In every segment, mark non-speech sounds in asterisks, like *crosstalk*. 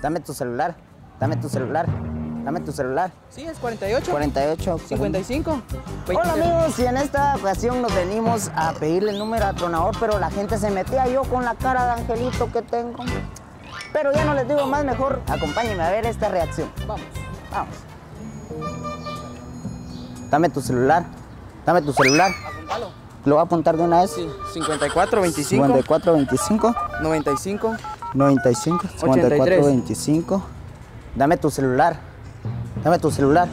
Dame tu celular. Dame tu celular. Dame tu celular. Sí, es 48. 48. 55. Hola amigos, y en esta ocasión nos venimos a pedirle el número a Tronador, pero la gente se metía yo con la cara de angelito que tengo. Pero ya no les digo más, mejor acompáñenme a ver esta reacción. Vamos. Vamos. Dame tu celular. Dame tu celular. Apuntalo. Lo voy a apuntar de una vez. Sí, 54, 25, 54, 25, 95. 95, 54, 83. 25. Dame tu celular. Dame tu celular.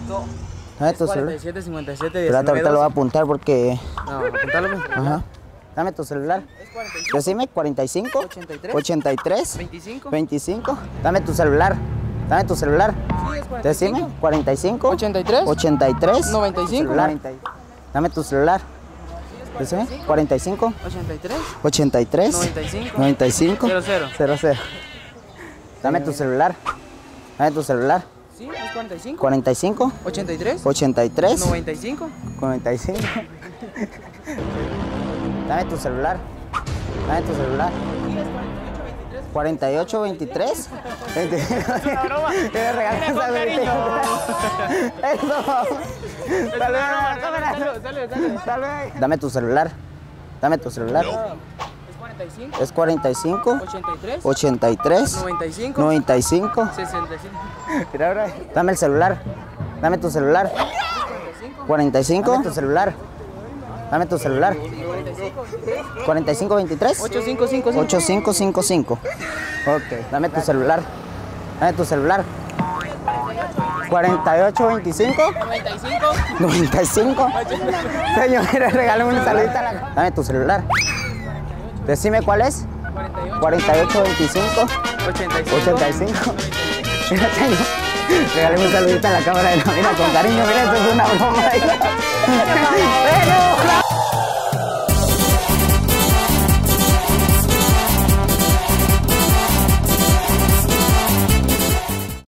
Dame tu celular. 47, 57, Espérate, 19, ahorita lo voy a apuntar porque. No, apuntalo. Ajá. Dame tu celular. Es 45. Decime 45, 83, 83, 25. 25. Dame tu celular. Dame tu celular. Sí, es 45. Decime 45, 83, 83, 95. celular. Dame tu celular. Decime 45, 83, 83, 95, 95, 00. 00. Dame tu celular. Dame tu celular. Sí, es 45. 45, 83, 83, 95. 45. Dame tu celular. Dame tu celular. Sí, *laughs* es 48, 23. 48, 23. 25. Te ahorita. Eso. Dame tu celular. Dame tu celular. Es 45, Es 45, 83, 83, 95, 95. 65. Mira, ahora. Dame el celular. Dame tu celular. 45. Dame tu celular. Dame tu celular. 45, 23. 8555. 8555. Ok. Dame tu celular. Dame tu celular. 4825. 95, 95. Señor, *laughs* mira, regálame un saludito a la. Dame tu celular. Decime cuál es. 48, 4825. 85. 85. Mira, señor. Regálame un saludito a la cámara de la mira con cariño. Mira, esto es una broma. *laughs* bueno.